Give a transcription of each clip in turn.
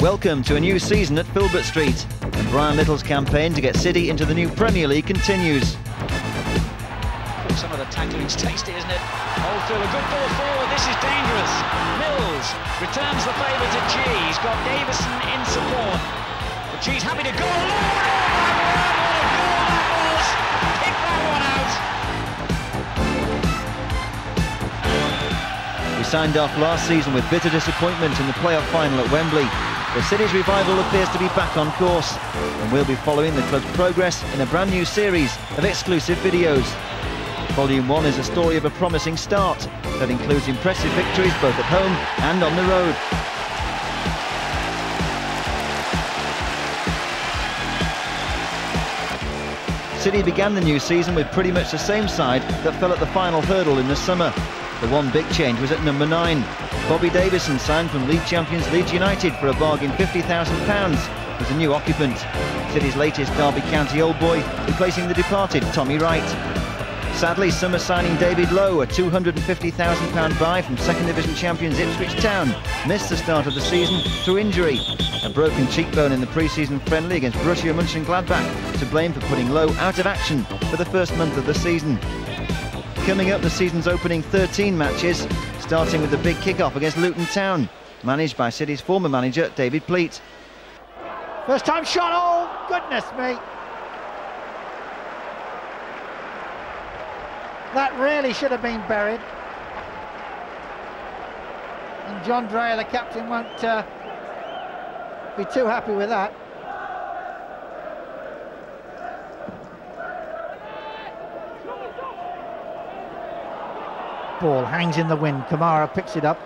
Welcome to a new season at Filbert Street, and Brian Little's campaign to get City into the new Premier League continues. Some of the tackling's tasty, isn't it? Oldfield, a good ball forward. This is dangerous. Mills returns the favour to Gee. He's got Davison in support. But Gee's happy to go. Oh, what a goal that was! Pick that one out. We signed off last season with bitter disappointment in the playoff final at Wembley. The city's revival appears to be back on course, and we'll be following the club's progress in a brand new series of exclusive videos. Volume 1 is a story of a promising start that includes impressive victories both at home and on the road. City began the new season with pretty much the same side that fell at the final hurdle in the summer. The one big change was at number 9. Bobby Davison signed from league champions Leeds United for a bargain £50,000 as a new occupant. City's latest Derby County old boy, replacing the departed Tommy Wright. Sadly, summer signing David Lowe, a £250,000 buy from second division champions Ipswich Town, missed the start of the season through injury. A broken cheekbone in the pre-season friendly against Borussia Mönchengladbach to blame for putting Lowe out of action for the first month of the season. Coming up, the season's opening 13 matches, starting with the big kick-off against Luton Town, managed by City's former manager David Pleat. First time shot, oh goodness me! That really should have been buried. And John Dreyer, the captain, won't uh, be too happy with that. Ball hangs in the wind. Kamara picks it up.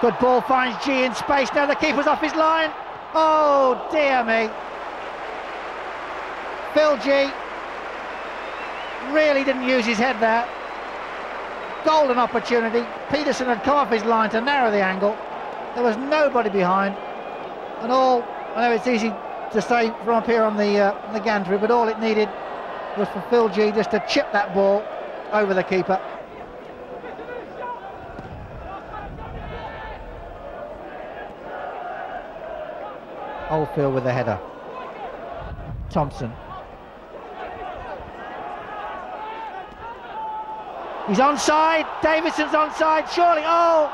Good ball finds Gee in space. Now the keeper's off his line. Oh dear me. Phil Gee really didn't use his head there. Golden opportunity. Petterson had come off his line to narrow the angle. There was nobody behind. And all, I know it's easy to say from up here on the, uh, the gantry, but all it needed was for Phil Gee just to chip that ball over the keeper. Oldfield with the header. Thompson He's onside. Davison's onside. Surely. Oh,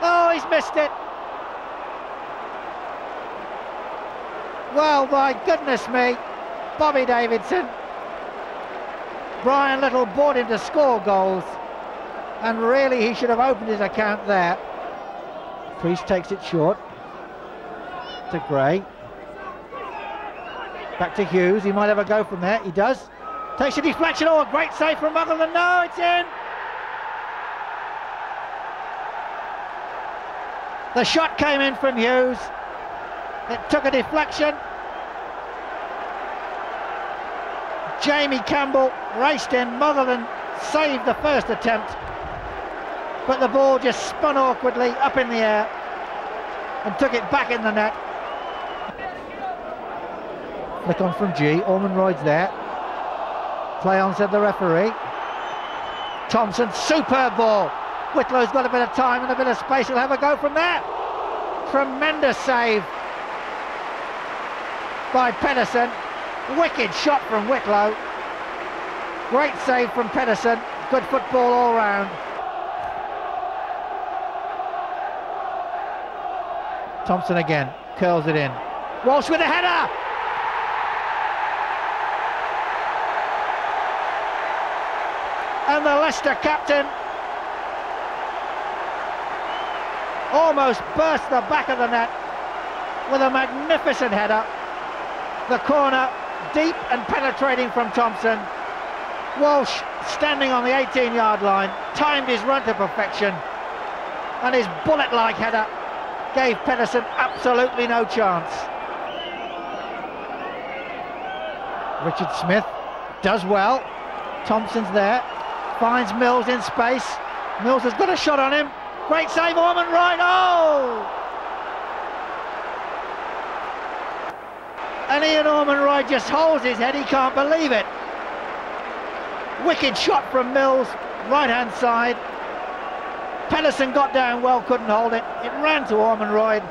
oh, he's missed it. Well, my goodness me. Bobby Davison. Brian Little bought him to score goals. And really, he should have opened his account there. Priest takes it short. To Gray. Back to Hughes. He might have a go from there. He does. Takes a deflection. Oh, a great save from Motherland. No, it's in. The shot came in from Hughes. It took a deflection. Jamie Campbell raced in. Motherland saved the first attempt. But the ball just spun awkwardly up in the air and took it back in the net. Flick on from Gee. Ormond Royd's there. Play on, said the referee. Thompson, superb ball. Whitlow's got a bit of time and a bit of space. He'll have a go from there. Tremendous save by Petterson. Wicked shot from Whitlow. Great save from Petterson. Good football all round. Thompson again, curls it in. Walsh with a header! Leicester captain almost burst the back of the net with a magnificent header. The corner deep and penetrating from Thompson. Walsh standing on the 18 yard line, timed his run to perfection and his bullet-like header gave Petterson absolutely no chance. Richard Smith does well. Thompson's there, finds Mills in space. Mills has got a shot on him. Great save, Ormondroyd. Oh! And Ian Ormondroyd just holds his head. He can't believe it. Wicked shot from Mills, right hand side. Petterson got down well, couldn't hold it. It ran to Ormondroyd.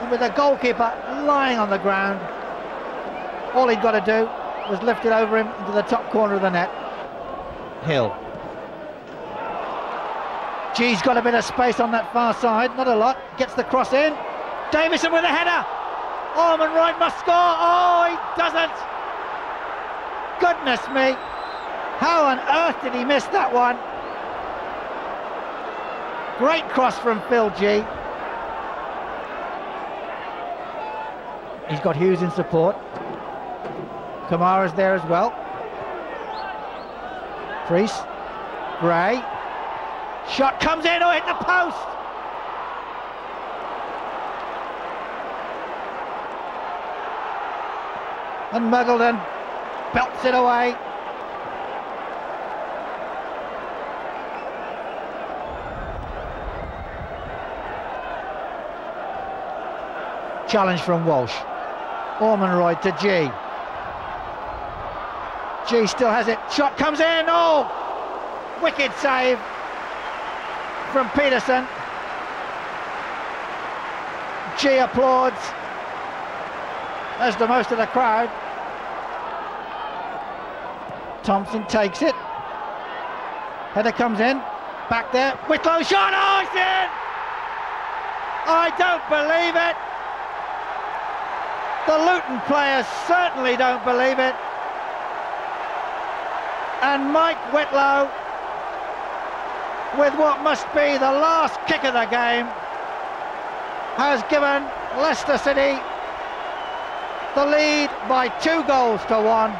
And with the goalkeeper lying on the ground, all he'd got to do was lift it over him into the top corner of the net. Hill. Gee's got a bit of space on that far side, not a lot. Gets the cross in. Davison with a header. Ormondroyd must score. Oh, he doesn't. Goodness me. How on earth did he miss that one? Great cross from Phil Gee. He's got Hughes in support. Kamara's there as well. Priest. Gray. Shot comes in, oh, hit the post! And Muggleton belts it away. Challenge from Walsh. Ormonde to Gee. Gee still has it. Shot comes in. Oh! Wicked save from Petterson. Gee applauds, as do most of the crowd. Thompson takes it. Header comes in. Back there. Whitlow shot. Oh, it's in! I don't believe it. The Luton players certainly don't believe it. And Mike Whitlow, with what must be the last kick of the game, has given Leicester City the lead by two goals to one.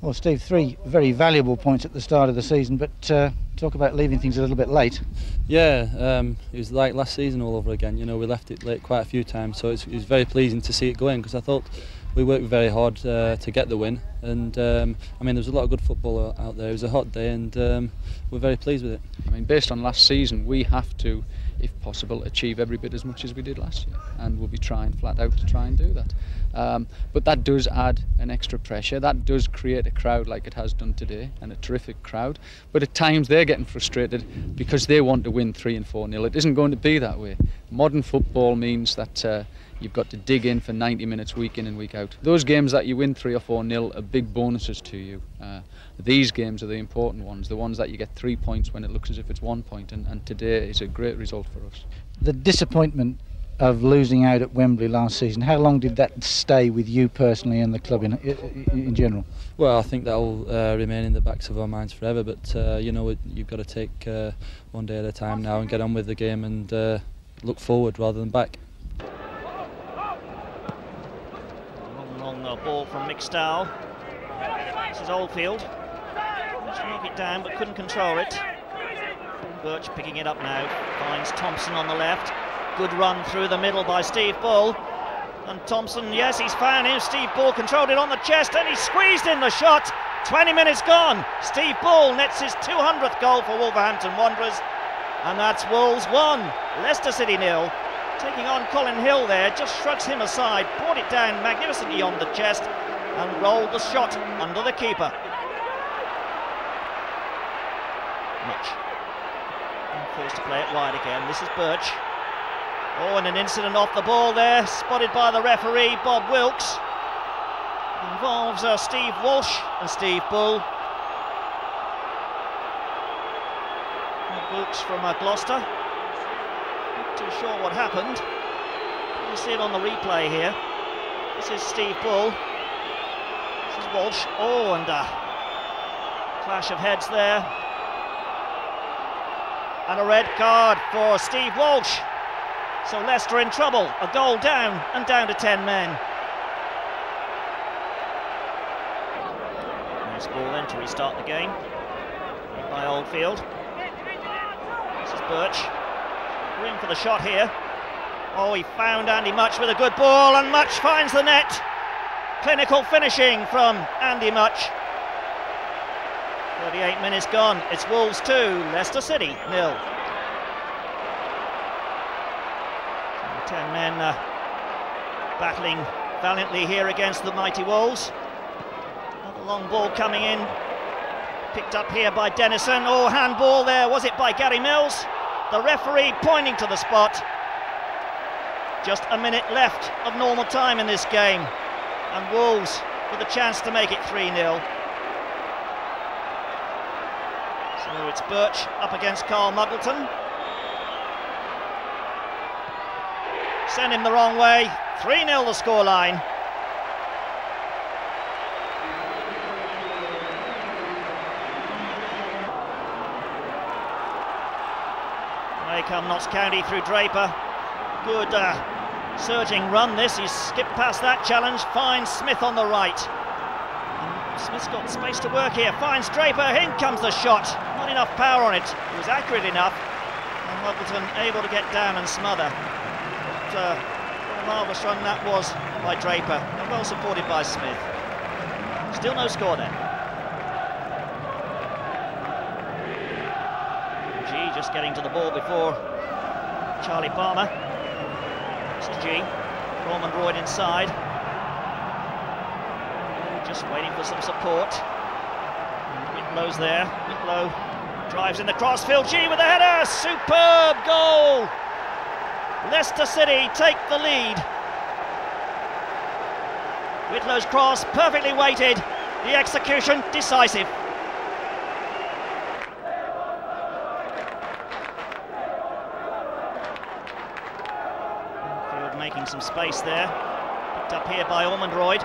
Well, Steve, three very valuable points at the start of the season, but uh, talk about leaving things a little bit late. Yeah, um, it was like last season all over again. You know, we left it late quite a few times, so it was very pleasing to see it going because I thought we worked very hard uh, to get the win. And um, I mean, there was a lot of good football out there. It was a hot day, and um, we're very pleased with it. I mean, based on last season, we have to if possible, achieve every bit as much as we did last year. And we'll be trying flat out to try and do that. Um, but that does add an extra pressure. That does create a crowd like it has done today, and a terrific crowd. But at times they're getting frustrated because they want to win 3 and 4 nil. It isn't going to be that way. Modern football means that. Uh, You've got to dig in for 90 minutes week in and week out. Those games that you win 3 or 4 nil are big bonuses to you. Uh, these games are the important ones, the ones that you get three points when it looks as if it's one point, and, and today is a great result for us. The disappointment of losing out at Wembley last season, how long did that stay with you personally and the club in, in general? Well, I think that will uh, remain in the backs of our minds forever, but uh, you know, you've got to take uh, one day at a time now and get on with the game and uh, look forward rather than back. Long, long ball from Mike Stowell. This is Oldfield. Just knock it down, but couldn't control it. Birch picking it up now. Finds Thompson on the left. Good run through the middle by Steve Bull. And Thompson, yes, he's found him. Steve Bull controlled it on the chest and he squeezed in the shot. 20 minutes gone. Steve Bull nets his 200th goal for Wolverhampton Wanderers. And that's Wolves 1, Leicester City nil. Taking on Colin Hill there, just shrugs him aside, brought it down magnificently on the chest and rolled the shot under the keeper. Mitch. forced to play it wide again. This is Birch. Oh, and an incident off the ball there, spotted by the referee, Bob Wilkes. Involves uh, Steve Walsh and Steve Bull. Bob Wilkes from uh, Gloucester. Too sure what happened. You see it on the replay here. This is Steve Bull. This is Walsh. Oh, and a clash of heads there. And a red card for Steve Walsh. So Leicester in trouble. A goal down and down to 10 men. Nice ball then to restart the game. By Oldfield. This is Birch. Room for the shot here. Oh, he found Andy Mutch with a good ball, and Mutch finds the net. Clinical finishing from Andy Mutch. 38 minutes gone. It's Wolves 2, Leicester City nil. 10 men uh, battling valiantly here against the mighty Wolves. Another long ball coming in. Picked up here by Dennison. Oh, handball there. Was it by Gary Mills? The referee pointing to the spot. Just a minute left of normal time in this game. And Wolves with a chance to make it 3 0. So it's Birch up against Carl Muggleton. Send him the wrong way. 3 0 the scoreline. Come Notts County through Draper. Good uh, surging run this. He's skipped past that challenge. Finds Smith on the right. And Smith's got space to work here. Finds Draper. In comes the shot. Not enough power on it. It was accurate enough. And Muggleton able to get down and smother. But, uh, what a marvellous run that was by Draper. And well supported by Smith. Still no score there. Just getting to the ball before Charlie Palmer. Is Gee. Norman Royd inside. Just waiting for some support. Whitlow's there. Whitlow drives in the crossfield. Gee with a header. Superb goal. Leicester City take the lead. Whitlow's cross perfectly weighted. The execution decisive. Field making some space there. Picked up here by Ormondroyd.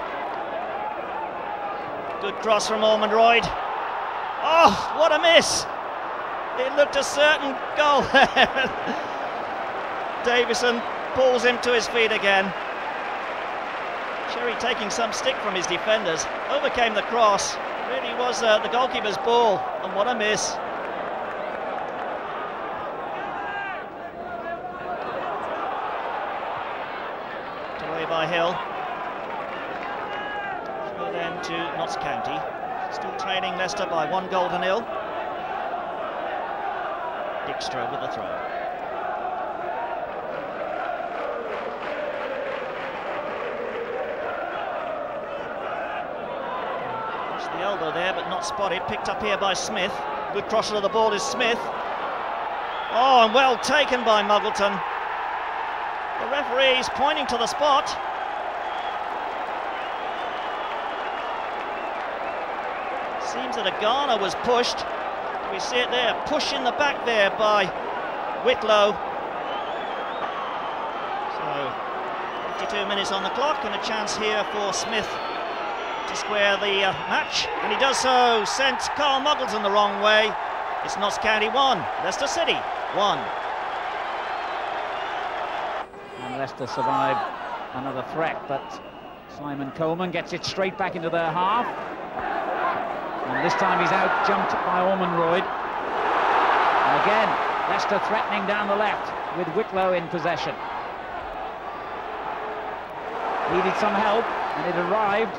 Good cross from Ormondroyd. Oh, what a miss! It looked a certain goal there. Davison pulls him to his feet again. Cherry taking some stick from his defenders. Overcame the cross. Really was uh, the goalkeeper's ball, and what a miss. Away by Hill. Then to Notts County. Still trailing Leicester by one goal to nil. Dijkstra with the throw. The elbow there, but not spotted. Picked up here by Smith. Good crosser of the ball is Smith. Oh, and well taken by Muggleton. The referee is pointing to the spot. Seems that Agana was pushed. We see it there, push in the back there by Whitlow. So, 52 minutes on the clock and a chance here for Smith to square the uh, match. And he does so, sent Carl Muggleton the wrong way. It's Notts County 1, Leicester City 1. And Leicester survive another threat, but Simon Coleman gets it straight back into their half. And this time he's out jumped by Ormond. And again, Leicester threatening down the left with Whitlow in possession. Needed some help, and it arrived.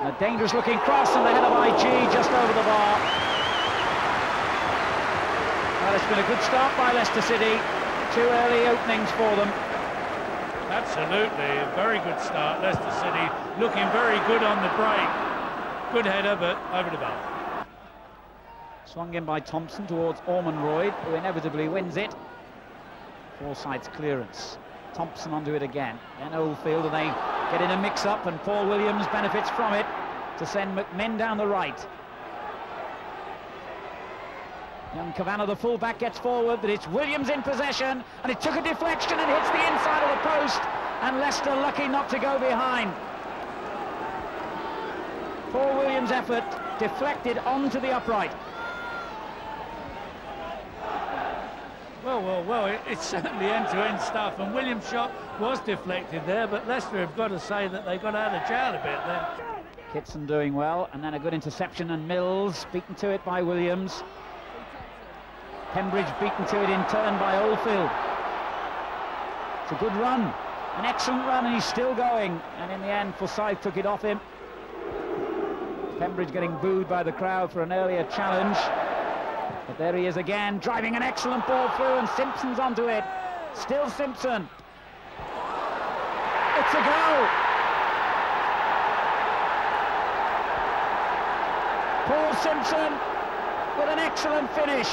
And a dangerous looking cross, and the head of IG just over the bar. Well, it's been a good start by Leicester City. Two early openings for them. Absolutely, a very good start. Leicester City looking very good on the break. Good header, but over the bar. Swung in by Thompson towards Ormondroyd, who inevitably wins it. Forsyth's clearance. Thompson onto it again. Then Oldfield, and they get in a mix-up, and Paul Williams benefits from it to send McMinn down the right. Young Kavanagh, the fullback, gets forward, but it's Williams in possession, and it took a deflection and hits the inside of the post, and Leicester lucky not to go behind. Paul Williams' effort deflected onto the upright. Well, well, well, it, it's certainly end-to-end stuff, and Williams' shot was deflected there, but Leicester have got to say that they got out of jail a bit there. Kitson doing well, and then a good interception, and Mills beaten to it by Williams. Pembridge beaten to it in turn by Oldfield. It's a good run, an excellent run, and he's still going. And in the end, Forsyth took it off him. Pembridge getting booed by the crowd for an earlier challenge. But there he is again, driving an excellent ball through, and Simpson's onto it. Still Simpson. It's a goal. Paul Simpson with an excellent finish.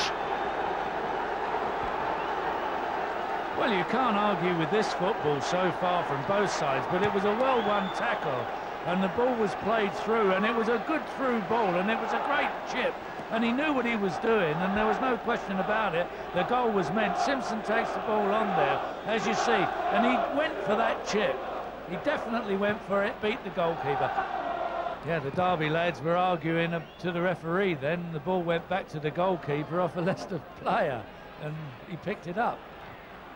Well, you can't argue with this football so far from both sides, but it was a well-won tackle, and the ball was played through, and it was a good through ball, and it was a great chip, and he knew what he was doing, and there was no question about it. The goal was meant. Simpson takes the ball on there, as you see, and he went for that chip. He definitely went for it, beat the goalkeeper. Yeah, the Derby lads were arguing to the referee then. The ball went back to the goalkeeper off a Leicester player, and he picked it up.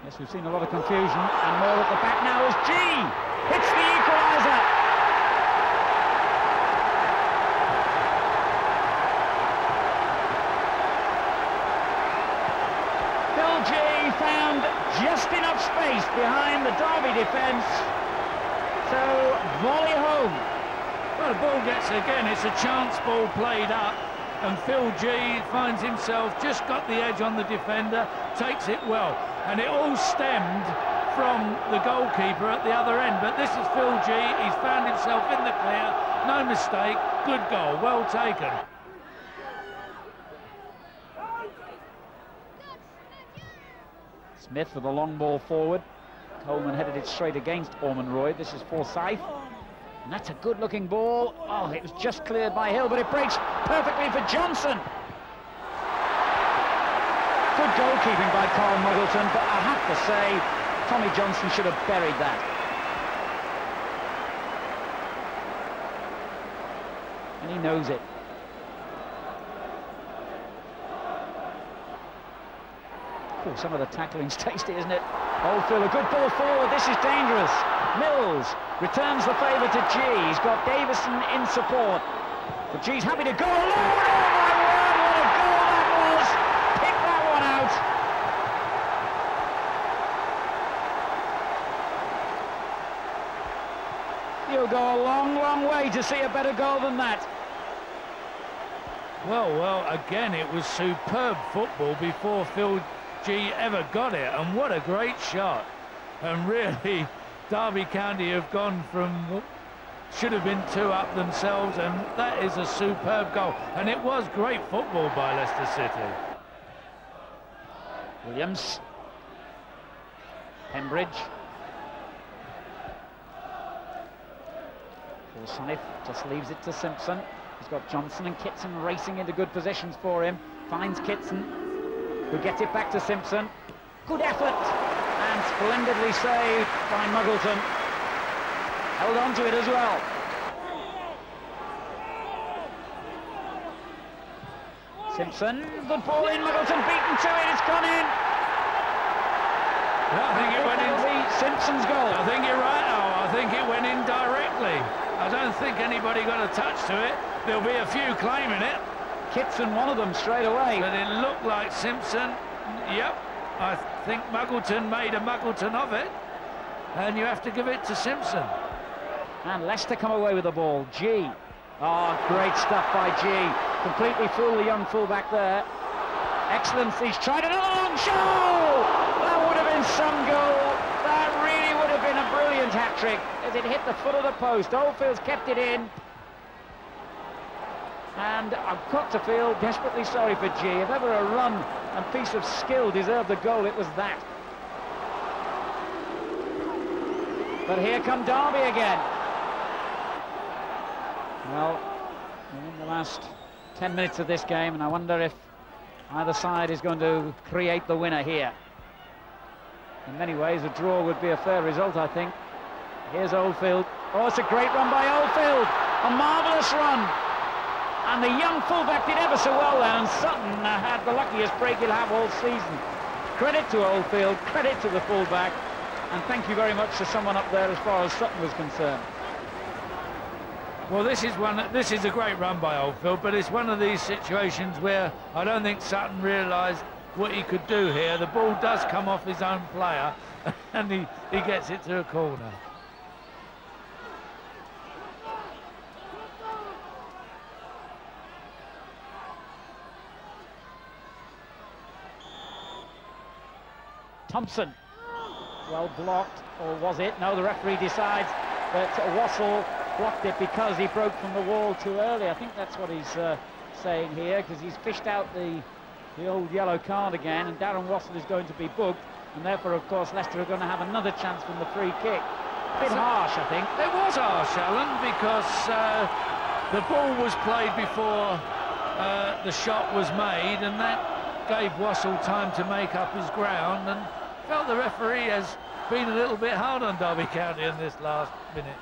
Yes, we've seen a lot of confusion, and more at the back now as Gee hits the equaliser. Phil Gee found just enough space behind the Derby defence to volley home. Well, the ball gets again, it's a chance ball played up and Phil Gee finds himself just got the edge on the defender, takes it well, and it all stemmed from the goalkeeper at the other end. But this is Phil Gee. He's found himself in the clear, no mistake, good goal, well taken. Smith with a long ball forward. Coleman headed it straight against Ormondroyd. This is Forsyth. And that's a good-looking ball. Oh, it was just cleared by Hill, but it breaks perfectly for Johnson. Good goalkeeping by Carl Muggleton, but I have to say, Tommy Johnson should have buried that. And he knows it. Oh, some of the tackling's tasty, isn't it? Oldfield, a good ball forward. This is dangerous. Mills returns the favour to Gee. He's got Davison in support. But Gee's happy to go alone. Oh, my word, what a goal that was. Pick that one out. You'll go a long, long way to see a better goal than that. Well, well, again, it was superb football before Phil Gee ever got it, and what a great shot. And really, Derby County have gone from should have been two up themselves, and that is a superb goal. And it was great football by Leicester City. Williams. Pembridge. Forsyth just leaves it to Simpson. He's got Johnson and Kitson racing into good positions for him. Finds Kitson, who gets it back to Simpson. Good effort, and splendidly saved by Muggleton. Held on to it as well. Simpson, good ball in, Muggleton beaten to it, it's gone in. I think it went in. Simpson's goal. I think you're right, Al. I think it went in directly. I don't think anybody got a touch to it. There'll be a few claiming it. Kitson, one of them straight away. But it looked like Simpson. Yep, I think Muggleton made a Muggleton of it. And you have to give it to Simpson. And Leicester come away with the ball. Gee. Oh, great stuff by Gee. Completely fooled the young fullback there. Excellent. He's tried another long show. That would have been some goal. That really would have been a brilliant hat-trick as it hit the foot of the post. Oldfield's kept it in. And I've got to feel desperately sorry for Gee. If ever a run and piece of skill deserved a goal, it was that. But here come Derby again. Well, in the last 10 minutes of this game, and I wonder if either side is going to create the winner here. In many ways, a draw would be a fair result, I think. Here's Oldfield. Oh, it's a great run by Oldfield. A marvellous run. And the young fullback did ever so well there, and Sutton uh, had the luckiest break he'll have all season. Credit to Oldfield, credit to the fullback, and thank you very much to someone up there as far as Sutton was concerned. Well, this is one. This is a great run by Oldfield, but it's one of these situations where I don't think Sutton realised what he could do here. The ball does come off his own player, and he, he gets it to a corner. Thompson, well blocked, or was it? No, the referee decides that Wassall blocked it because he broke from the wall too early. I think that's what he's uh, saying here, because he's fished out the, the old yellow card again, and Darren Wassall is going to be booked. And therefore, of course, Leicester are going to have another chance from the free kick. A bit harsh, I think. It was harsh, Alan, because uh, the ball was played before uh, the shot was made, and that gave Wassall time to make up his ground. And felt the referee has been a little bit hard on Derby County in this last minute.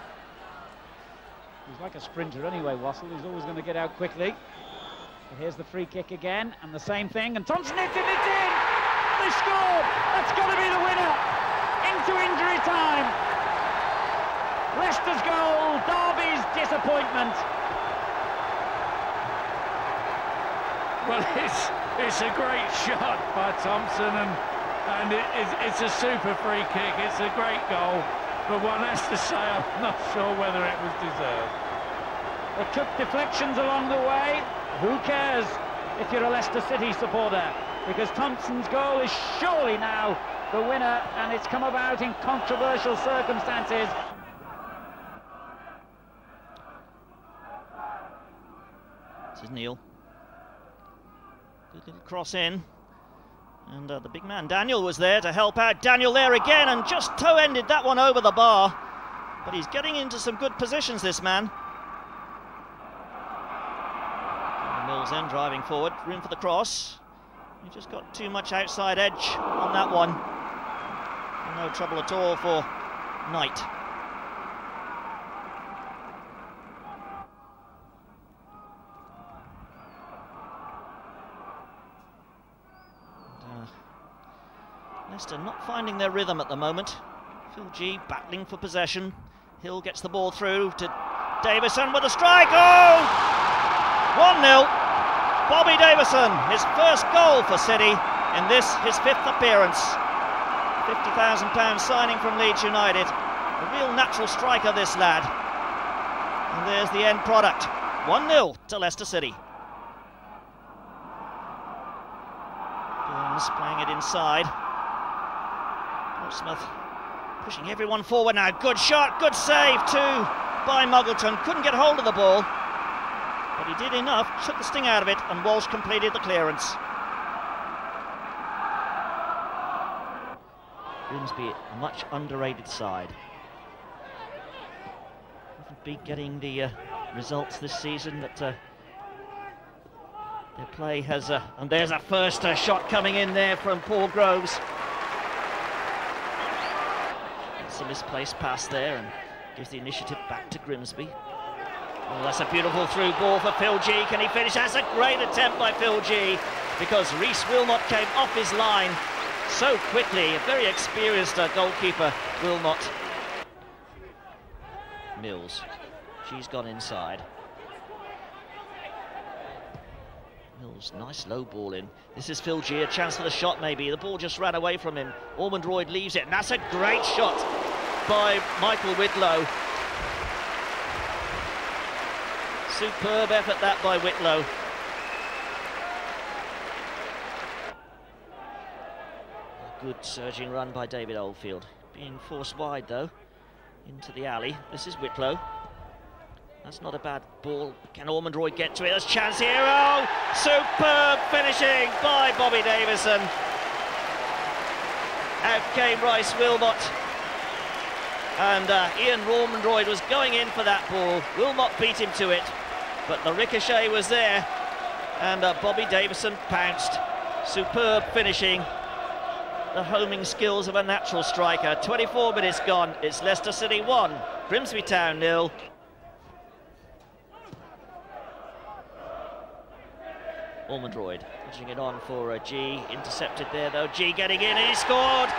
He's like a sprinter anyway, Wassall. He's always going to get out quickly. But here's the free kick again, and the same thing. And Thompson hits it, it's in! They score! That's got to be the winner! Into injury time! Leicester's goal, Derby's disappointment. Well, it's it's a great shot by Thompson, and and it, it's, it's a super free kick. It's a great goal, but one has to say I'm not sure whether it was deserved. It took deflections along the way. Who cares if you're a Leicester City supporter? Because Thompson's goal is surely now the winner, and it's come about in controversial circumstances. This is Neil. Good little cross in. And uh, the big man Daniel was there to help out. Daniel there again and just toe ended that one over the bar. But he's getting into some good positions, this man. Mills then driving forward, room for the cross. He just got too much outside edge on that one. No trouble at all for Knight. And, uh, Leicester not finding their rhythm at the moment. Phil Gee battling for possession. Hill gets the ball through to Davison with a strike. Oh! 1 0. Bobby Davison, his first goal for City in this, his fifth appearance. £50,000 signing from Leeds United. A real natural striker, this lad. And there's the end product 1 0 to Leicester City. Burns playing it inside. Portsmouth pushing everyone forward now. Good shot, good save too by Muggleton. Couldn't get hold of the ball, but he did enough, took the sting out of it, and Walsh completed the clearance. Grimsby, a much underrated side. Haven't been getting the uh, results this season that uh, their play has. Uh, and there's a first uh, shot coming in there from Paul Groves. It's a misplaced pass there and gives the initiative back to Grimsby. Oh, that's a beautiful through ball for Phil Gee. Can he finish? That's a great attempt by Phil Gee. Because Rhys Wilmot came off his line so quickly. A very experienced uh, goalkeeper, Wilmot. Mills. She's gone inside. Mills, nice low ball in. This is Phil Gee, a chance for the shot maybe. The ball just ran away from him. Ormondroyd leaves it, and that's a great shot by Michael Whitlow. Superb effort that by Whitlow. A good surging run by David Oldfield. Being forced wide though, into the alley. This is Whitlow. That's not a bad ball. Can Ormondroyd get to it? There's chance here. Oh, superb finishing by Bobby Davison. Out came Rhys Wilmot. And uh, Ian Ormondroyd was going in for that ball. Wilmot beat him to it. But the ricochet was there. And uh, Bobby Davison pounced. Superb finishing. The homing skills of a natural striker. 24 minutes gone. It's Leicester City 1, Grimsby Town nil. Ormondroyd pushing it on for a Gee, Intercepted there though. Gee getting in he scored.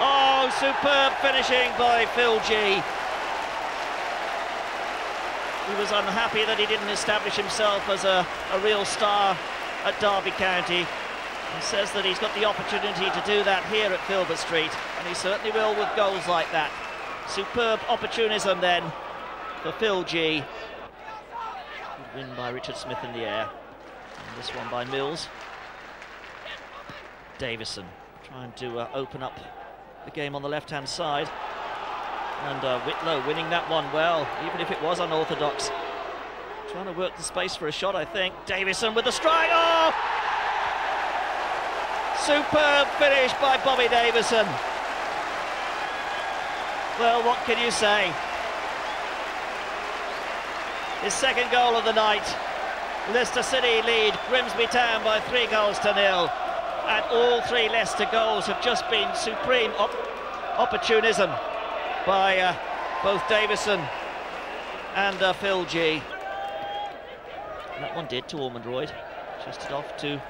Oh, superb finishing by Phil Gee. He was unhappy that he didn't establish himself as a, a real star at Derby County. He says that he's got the opportunity to do that here at Filbert Street, and he certainly will with goals like that. Superb opportunism then for Phil Gee. Good win by Richard Smith in the air. And this one by Mills. Davison trying to uh, open up the game on the left-hand side. And uh, Whitlow winning that one well, even if it was unorthodox. Trying to work the space for a shot, I think. Davison with the strike. Oh! superb finish by Bobby Davison. Well, what can you say? His second goal of the night. Leicester City lead Grimsby Town by three goals to nil. And all three Leicester goals have just been supreme op opportunism by uh, both Davison and uh, Phil Gee. That one did to Ormondroyd. Just it off to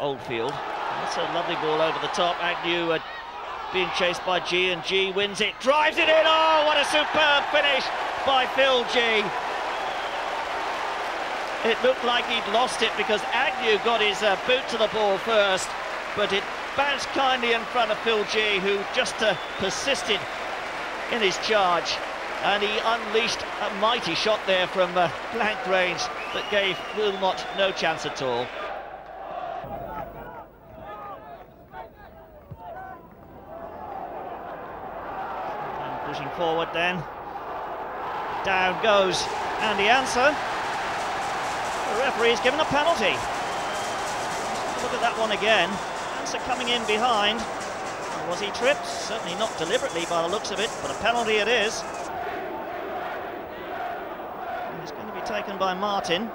Oldfield. That's a lovely ball over the top. Agnew uh, being chased by Gee and Gee wins it, drives it in. Oh, what a superb finish by Phil Gee. It looked like he'd lost it because Agnew got his uh, boot to the ball first, but it bounced kindly in front of Phil Gee, who just uh, persisted in his charge. And he unleashed a mighty shot there from uh, blank range that gave Wilmot no chance at all. And pushing forward then. Down goes Andy Ansah. The referee's given a penalty. Look at that one again. Ansah coming in behind. Was he tripped? Certainly not deliberately by the looks of it, but a penalty it is. And it's going to be taken by Martin.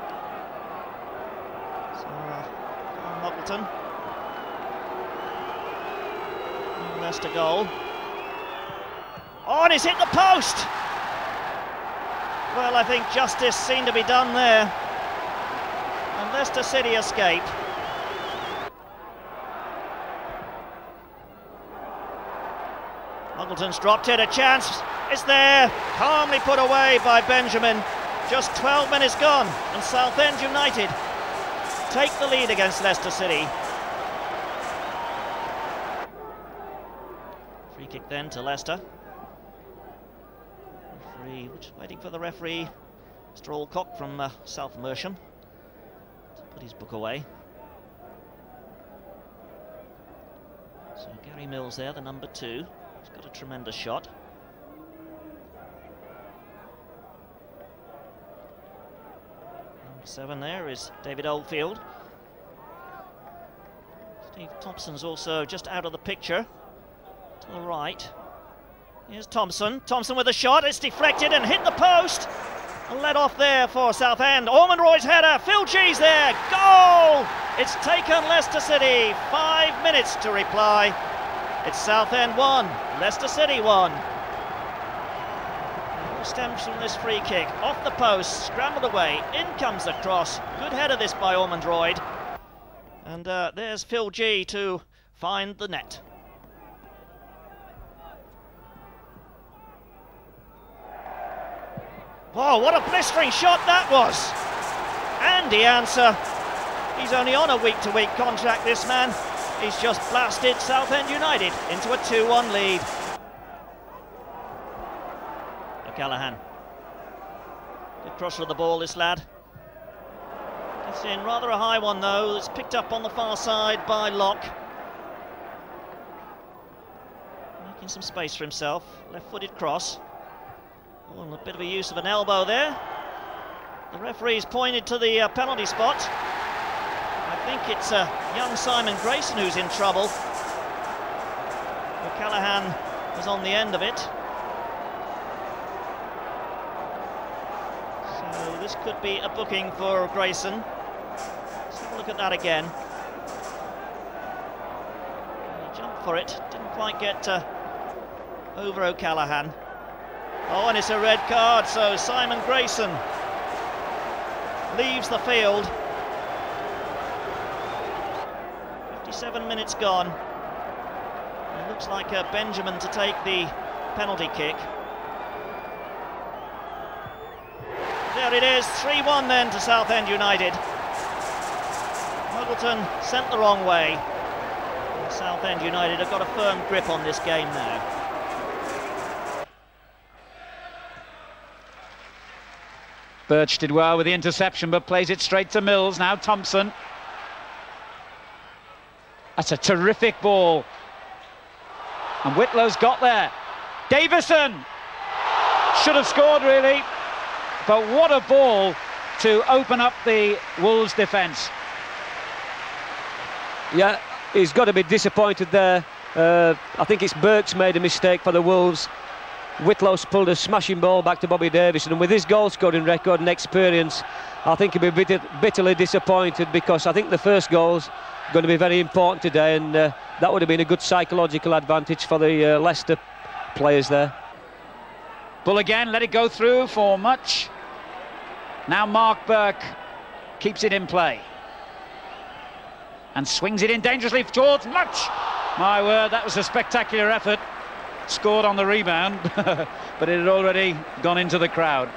So, uh, Muggleton. Leicester goal. Oh, and he's hit the post! Well, I think justice seemed to be done there. And Leicester City escape. Muggleton's dropped it, a chance, is there, calmly put away by Benjamin. Just 12 minutes gone, and Southend United take the lead against Leicester City. Free kick then to Leicester. Referee, waiting for the referee, Mr. Alcock from uh, South Merstham, to put his book away. So Gary Mills there, the number two. Got a tremendous shot. Number seven there is David Oldfield. Steve Thompson's also just out of the picture. To the right. Here's Thompson. Thompson with a shot. It's deflected and hit the post. Let off there for Southend. Ormondroyd's header. Phil Gee's there. Goal! It's taken Leicester City. Five minutes to reply. It's Southend 1, Leicester City 1. Stems from this free kick, off the post, scrambled away, in comes the cross. Good header this by Ormondroyd. And uh, there's Phil Gee to find the net. Oh, what a blistering shot that was! Andy Ansah. He's only on a week-to-week -week contract, this man. He's just blasted Southend United into a 2-1 lead. O'Callaghan. Good crosser of the ball, this lad. It's in rather a high one though. It's picked up on the far side by Locke. Making some space for himself. Left-footed cross. Oh, a bit of a use of an elbow there. The referee's pointed to the uh, penalty spot. I think it's uh, young Simon Grayson who's in trouble. O'Callaghan was on the end of it. So this could be a booking for Grayson. Let's have a look at that again. He jumped for it, didn't quite get uh, over O'Callaghan. Oh, and it's a red card, so Simon Grayson leaves the field. 57 minutes gone. It looks like uh, Benjamin to take the penalty kick. There it is, 3-1 then to Southend United. Muggleton sent the wrong way. Southend United have got a firm grip on this game now. Birch did well with the interception, but plays it straight to Mills. Now Thompson. That's a terrific ball. And Whitlow's got there. Davison should have scored, really. But what a ball to open up the Wolves' defence. Yeah, he's got to be disappointed there. Uh, I think it's Burke's made a mistake for the Wolves. Whitlow's pulled a smashing ball back to Bobby Davison, and with his goal scoring record and experience, I think he'll be bitterly disappointed because I think the first goal's going to be very important today, and uh, that would have been a good psychological advantage for the uh, Leicester players there. Bull again, let it go through for Mutch. Now Mark Burke keeps it in play and swings it in dangerously towards Mutch. My word, that was a spectacular effort. Scored on the rebound, but it had already gone into the crowd.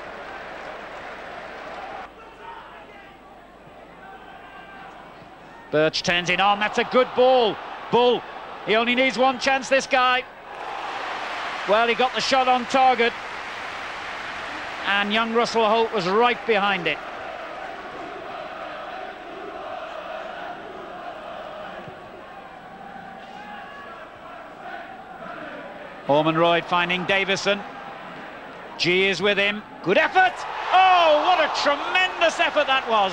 Birch turns it on, that's a good ball. Bull, he only needs one chance, this guy. Well, he got the shot on target, and young Russell Hoult was right behind it. Ormondroyd finding Davison. Gee is with him. Good effort. Oh, what a tremendous effort that was.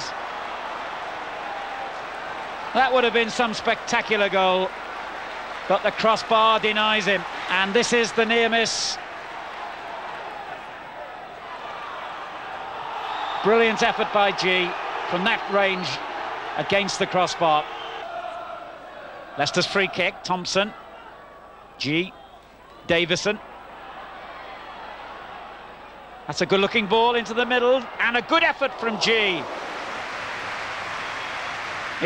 That would have been some spectacular goal. But the crossbar denies him. And this is the near miss. Brilliant effort by Gee from that range against the crossbar. Leicester's free kick, Thompson. Gee Davison. That's a good looking ball into the middle and a good effort from Gee.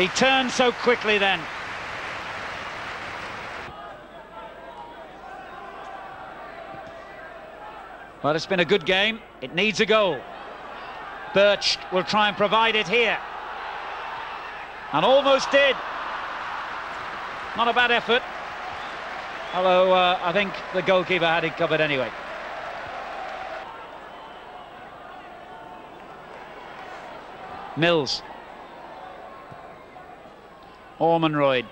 He turned so quickly then. Well, it's been a good game. It needs a goal. Birch will try and provide it here. And almost did. Not a bad effort. Although uh, I think the goalkeeper had it covered anyway. Mills. Ormondroyd.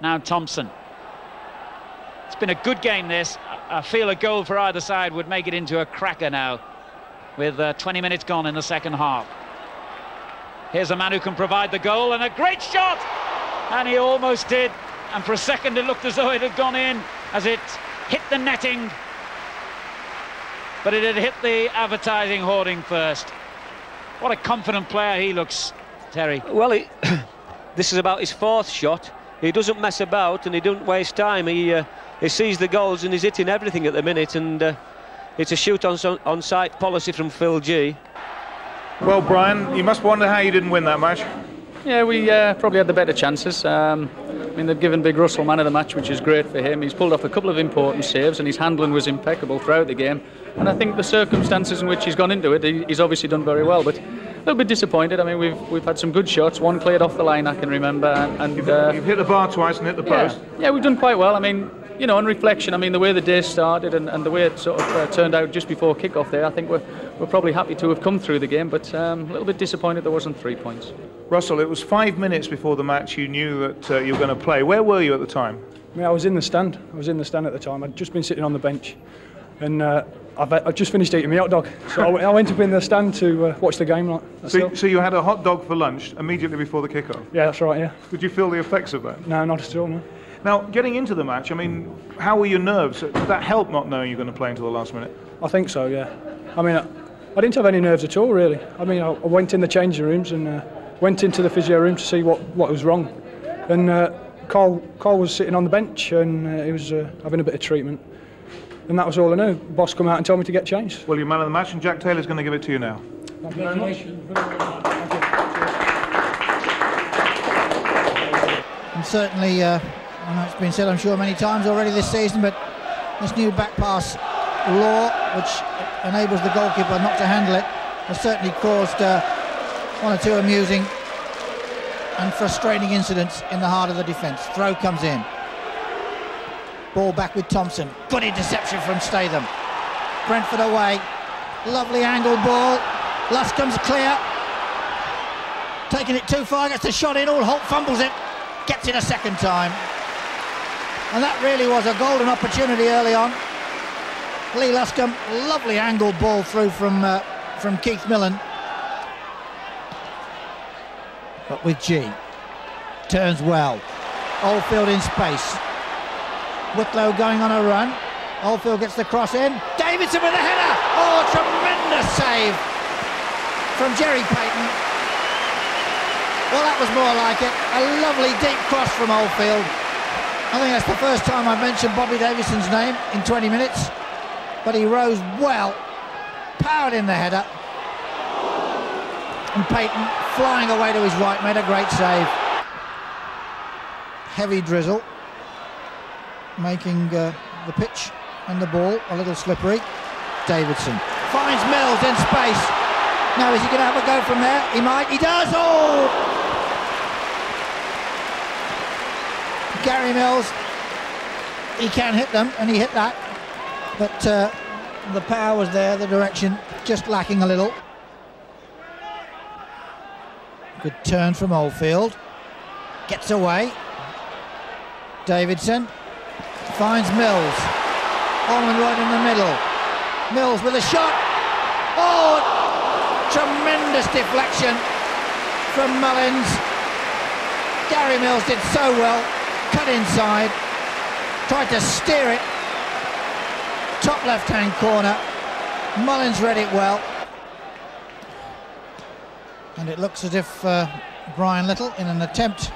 Now Thompson. It's been a good game this. I feel a goal for either side would make it into a cracker now with uh, 20 minutes gone in the second half. Here's a man who can provide the goal and a great shot! And he almost did. And for a second it looked as though it had gone in as it hit the netting. But it had hit the advertising hoarding first. What a confident player he looks, Terry. Well, he, this is about his fourth shot. He doesn't mess about and he doesn't waste time. He uh, he sees the goals and he's hitting everything at the minute. And uh, it's a shoot on on sight policy from Phil Gee. Well, Brian, you must wonder how you didn't win that match. Yeah, we uh, probably had the better chances. Um, I mean, they've given Big Russell man of the match, which is great for him. He's pulled off a couple of important saves, and his handling was impeccable throughout the game. And I think the circumstances in which he's gone into it, he's obviously done very well. But a little bit disappointed. I mean, we've we've had some good shots. One cleared off the line, I can remember. And, and you've, uh, you've hit the bar twice and hit the post. Yeah, we've done quite well. I mean, you know, on reflection, I mean, the way the day started and, and the way it sort of uh, turned out just before kick-off there, I think we're, we're probably happy to have come through the game, but um, a little bit disappointed there wasn't three points. Russell, it was five minutes before the match you knew that uh, you were going to play. Where were you at the time? I, mean, I was in the stand. I was in the stand at the time. I'd just been sitting on the bench, and uh, I've, I've, just finished eating my hot dog. So I, went up in the stand to uh, watch the game. Like, so, so, you had a hot dog for lunch immediately before the kickoff? Yeah, that's right, yeah. Did you feel the effects of that? No, not at all, no. Now, getting into the match, I mean, how were your nerves? Did that help not knowing you're going to play until the last minute? I think so, yeah. I mean, I, I didn't have any nerves at all, really. I mean, I, I went in the changing rooms and uh, went into the physio room to see what, what was wrong. And uh, Carl, Carl was sitting on the bench and uh, he was uh, having a bit of treatment. And that was all I knew. The boss come out and told me to get changed. Well, you're man of the match, and Jack Taylor's going to give it to you now. Thank you very much. And certainly, uh, I know it's been said, I'm sure, many times already this season, but this new back pass law, which enables the goalkeeper not to handle it, has certainly caused uh, one or two amusing and frustrating incidents in the heart of the defence. Throw comes in. Ball back with Thompson. Good interception from Statham. Brentford away. Lovely angle ball. Lusk comes clear. Taking it too far, gets the shot in. All Hoult fumbles it. Gets it a second time. And that really was a golden opportunity early on. Lee Luscombe, lovely angled ball through from uh, from Keith Millen. But with Gee. turns well. Oldfield in space. Whitlow going on a run. Oldfield gets the cross in. Davidson with a header. Oh, tremendous save from Gerry Peyton. Well, that was more like it. A lovely deep cross from Oldfield. I think that's the first time I've mentioned Bobby Davidson's name in 20 minutes. But he rose well, powered in the header. And Peyton flying away to his right made a great save. Heavy drizzle, making uh, the pitch and the ball a little slippery. Davidson finds Mills in space. Now is he going to have a go from there? He might. He does. Oh! Gary Mills. He can hit them, and he hit that. But uh, the power was there. The direction just lacking a little. Good turn from Oldfield. Gets away. Davidson finds Mills. Ormondroyd in the middle. Mills with a shot. Oh, tremendous deflection from Mullins. Gary Mills did so well. Cut inside. Tried to steer it. Top left-hand corner. Mullins read it well. And it looks as if uh, Brian Little, in an attempt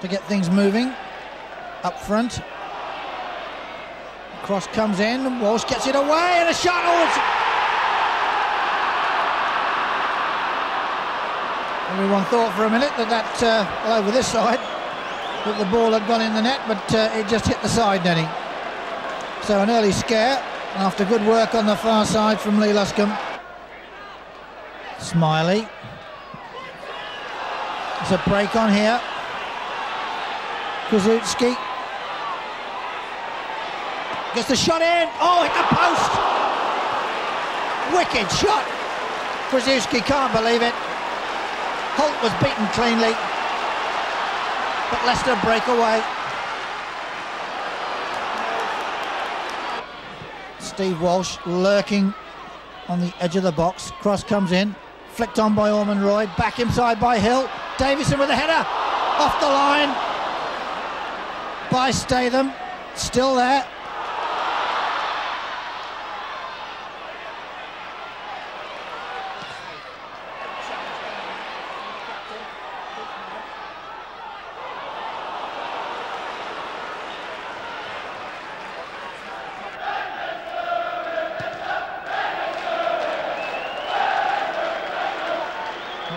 to get things moving up front, Cross comes in, Walsh gets it away, and a shot. Oh, Everyone thought for a minute that that, uh, well, over this side, that the ball had gone in the net, but uh, it just hit the side netting. So an early scare after good work on the far side from Lee Luscombe. Smillie. It's a break on here. Krasucki Gets the shot in. Oh, hit the post. Wicked shot. Krasucki can't believe it. Hoult was beaten cleanly. But Leicester break away. Steve Walsh lurking on the edge of the box. Cross comes in. Flicked on by Ormondroyd. Back inside by Hill. Davison with a header. Off the line. By Statham. Still there.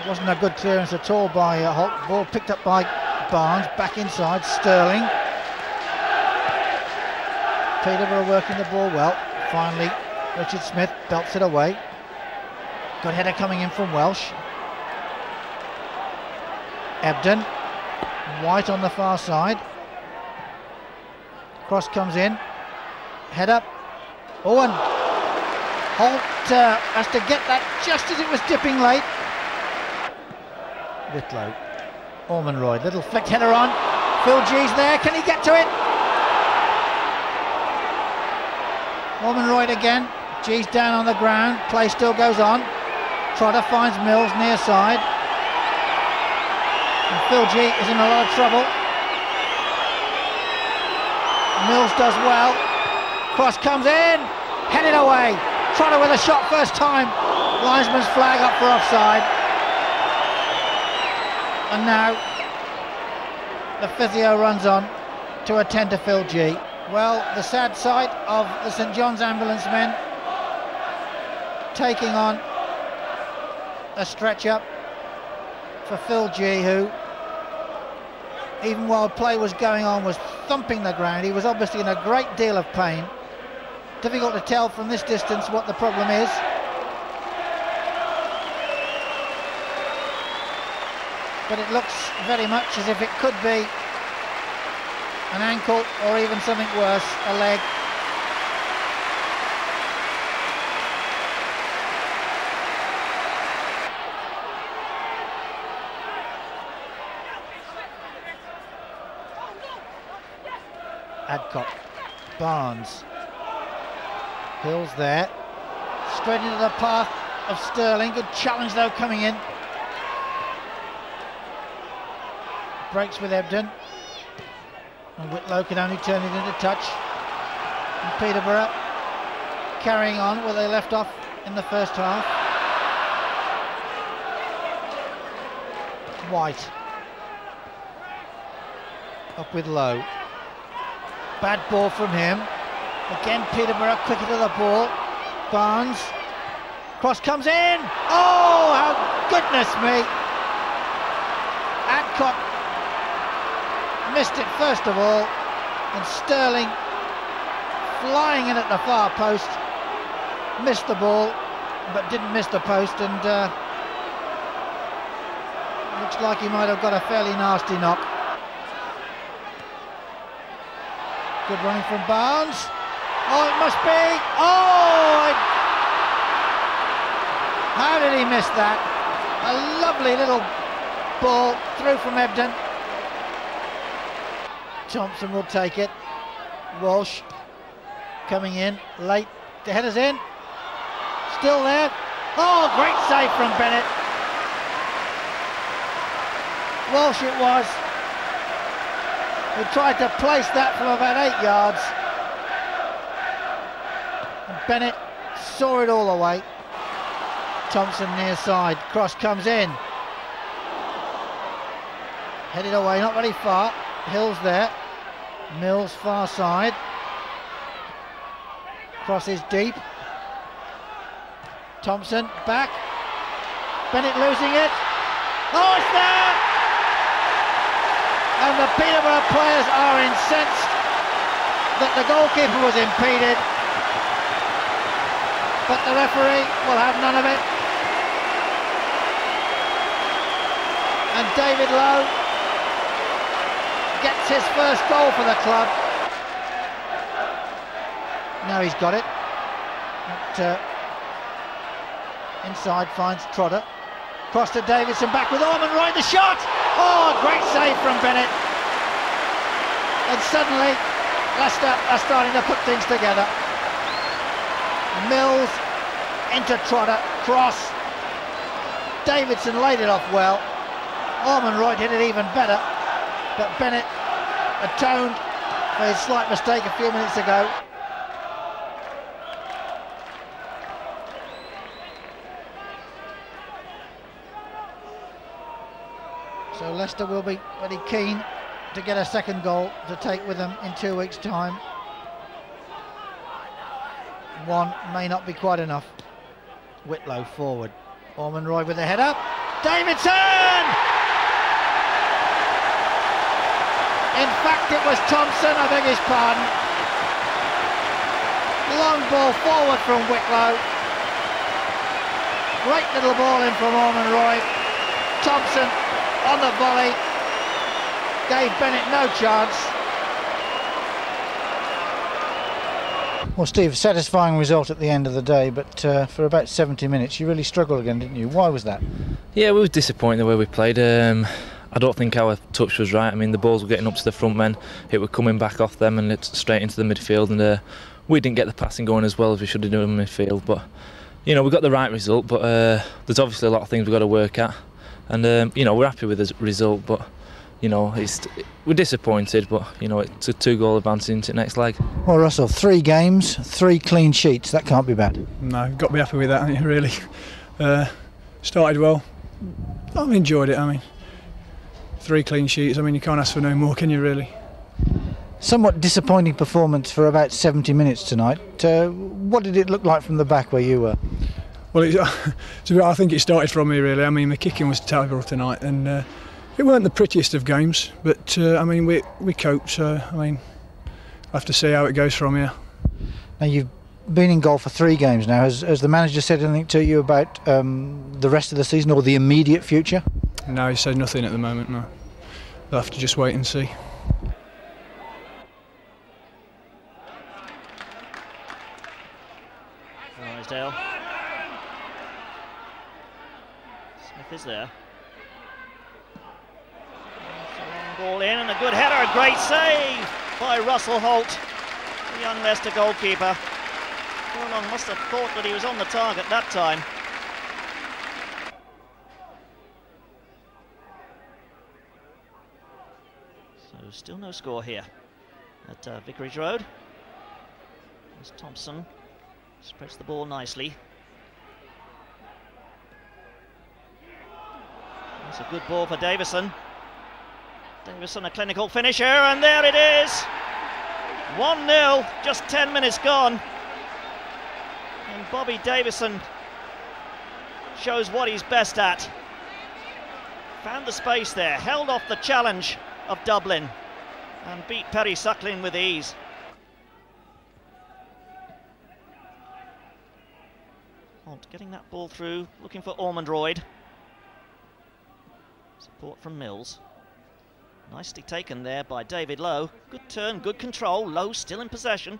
Wasn't a good clearance at all by uh, Hoult. Ball picked up by Barnes, back inside, Sterling. Peterborough working the ball well. Finally, Richard Smith belts it away. Good header coming in from Welsh. Ebdon. White on the far side. Cross comes in. Head up. Owen. Hoult uh, has to get that just as it was dipping late. Whitlow. Ormondroyd, little flicked header on. Phil Gee's there, can he get to it? Ormondroyd again. Gee's down on the ground, play still goes on. Trotter finds Mills near side. And Phil Gee is in a lot of trouble. Mills does well. Cross comes in, headed away. Trotter with a shot first time. Linesman's flag up for offside. And now the physio runs on to attend to Phil Gee. Well, the sad sight of the St John's ambulance men taking on a stretch up for Phil Gee, who, even while play was going on, was thumping the ground. He was obviously in a great deal of pain. Difficult to tell from this distance what the problem is. But it looks very much as if it could be an ankle or even something worse, a leg. Adcock, Barnes, Hill's there, straight into the path of Sterling, good challenge though coming in. Breaks with Ebdon. And Whitlow can only turn it into touch. And Peterborough carrying on where they left off in the first half. White. Up with Lowe. Bad ball from him. Again, Peterborough quicker to the ball. Barnes. Cross comes in. Oh, how goodness me. Adcock missed it first of all. And Sterling flying in at the far post. Missed the ball, but didn't miss the post. And uh, looks like he might have got a fairly nasty knock. Good running from Barnes. Oh, it must be. Oh, how did he miss that? A lovely little ball through from Ebdon. Thompson will take it. Walsh coming in late. The header's in. Still there. Oh, great save from Bennett. Walsh it was. He tried to place that from about eight yards. And Bennett saw it all away. Thompson near side. Cross comes in. Headed away, not very far. Hill's there. Mills far side. Crosses deep. Thompson back. Bennett losing it. Oh, it's there! And the Peterborough players are incensed that the goalkeeper was impeded. But the referee will have none of it. And David Lowe gets his first goal for the club. Now he's got it. But, uh, inside finds Trotter. Cross to Davidson, back with Ormond, the shot! Oh, great save from Bennett. And suddenly, Leicester are starting to put things together. Mills into Trotter, cross. Davidson laid it off well. Ormondroyd hit it even better, but Bennett atoned for his slight mistake a few minutes ago. So Leicester will be very keen to get a second goal to take with them in two weeks' time. One may not be quite enough. Whitlow forward. Ormondroyd with the header. Davidson! In fact, it was Thompson, I beg his pardon. Long ball forward from Whitlow. Great little ball in from Ormondroyd. Thompson on the volley. Gave Bennett no chance. Well, Steve, satisfying result at the end of the day, but uh, for about 70 minutes you really struggled again, didn't you? Why was that? Yeah, we were disappointed the way we played. Um, I don't think our touch was right. I mean, the balls were getting up to the front men, it were coming back off them and it's straight into the midfield, and uh, we didn't get the passing going as well as we should have done in midfield. But you know, we got the right result, but uh, there's obviously a lot of things we've got to work at, and um, you know, we're happy with the result, but you know, it's, we're disappointed, but you know, it's a two-goal advance into the next leg. Well, Russell, three games, three clean sheets. That can't be bad. No, you've got to be happy with that, haven't you, really? Uh, started well. I've enjoyed it. I mean, three clean sheets. I mean, you can't ask for no more, can you? Really? Somewhat disappointing performance for about 70 minutes tonight. Uh, what did it look like from the back where you were? Well, it, I think it started from me really. I mean, the kicking was terrible tonight, and uh, it weren't the prettiest of games. But uh, I mean, we we coped. So I mean, I have to see how it goes from here. Now you've been in goal for three games now. Has, has the manager said anything to you about um, the rest of the season or the immediate future? No, he said nothing at the moment. No, we'll have to just wait and see. Drysdale. Smith is there. It's a long ball in and a good header, a great save by Russell Hoult, the young Leicester goalkeeper. Furlong must have thought that he was on the target that time. So still no score here at uh, Vicarage Road. As Thompson spreads the ball nicely. That's a good ball for Davison. Davison a clinical finisher and there it is. 1-0, just 10 minutes gone. And Bobby Davison shows what he's best at. Found the space there, held off the challenge of Dublin and beat Perry Suckling with ease. Hoult getting that ball through, looking for Ormondroyd. Support from Mills. Nicely taken there by David Lowe. Good turn, good control. Lowe still in possession.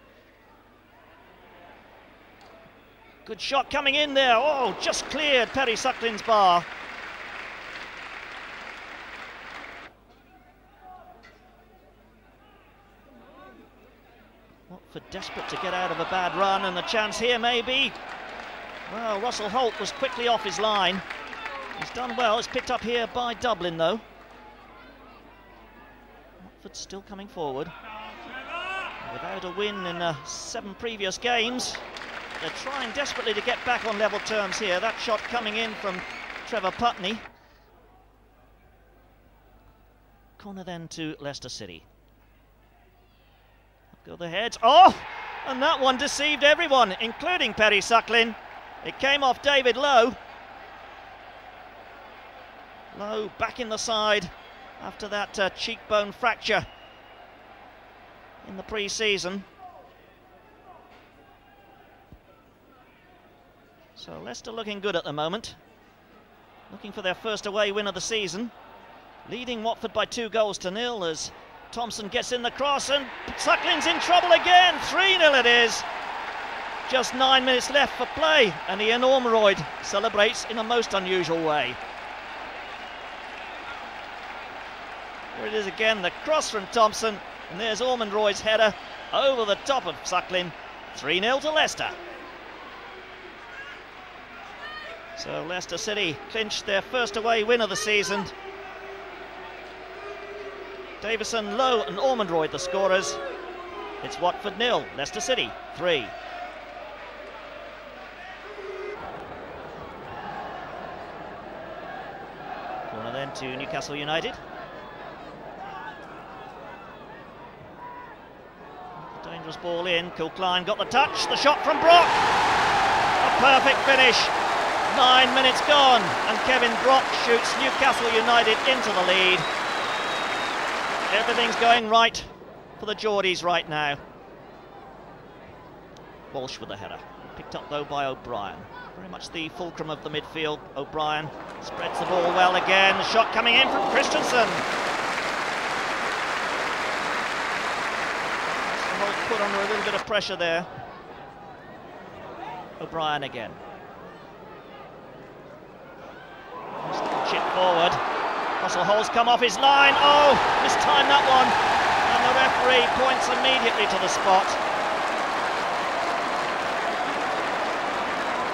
Good shot coming in there. Oh, just cleared Perry Suckling's bar. Watford desperate to get out of a bad run, and the chance here maybe. Well, Russell Hoult was quickly off his line. He's done well. It's picked up here by Dublin, though. Watford still coming forward. Without a win in uh, seven previous games, they're trying desperately to get back on level terms here. That shot coming in from Trevor Putney. Corner then to Leicester City. Go the heads. Oh! And that one deceived everyone, including Perry Suckling. It came off David Lowe. Lowe back in the side after that uh, cheekbone fracture in the pre-season. So Leicester looking good at the moment. Looking for their first away win of the season. Leading Watford by two goals to nil as Thompson gets in the cross and Suckling's in trouble again. 3-0 it is. Just nine minutes left for play and Ian Ormondroyd celebrates in a most unusual way. Here it is again, the cross from Thompson and there's Ormondroyd's header over the top of Suckling. 3-0 to Leicester. So Leicester City clinched their first away win of the season Davison, Lowe and Ormondroyd the scorers. It's Watford nil, Leicester City 3. Corner then to Newcastle United. Dangerous ball in, Kilcline got the touch, the shot from Brock. A perfect finish. Nine minutes gone, and Kevin Brock shoots Newcastle United into the lead. Everything's going right for the Geordies right now. Walsh with the header. Picked up though by O'Brien. Very much the fulcrum of the midfield. O'Brien spreads the ball well again. The shot coming in from Christensen. Put under a little bit of pressure there. O'Brien again. Chip forward. Russell Hoult's come off his line. Oh, mistimed that one. And the referee points immediately to the spot.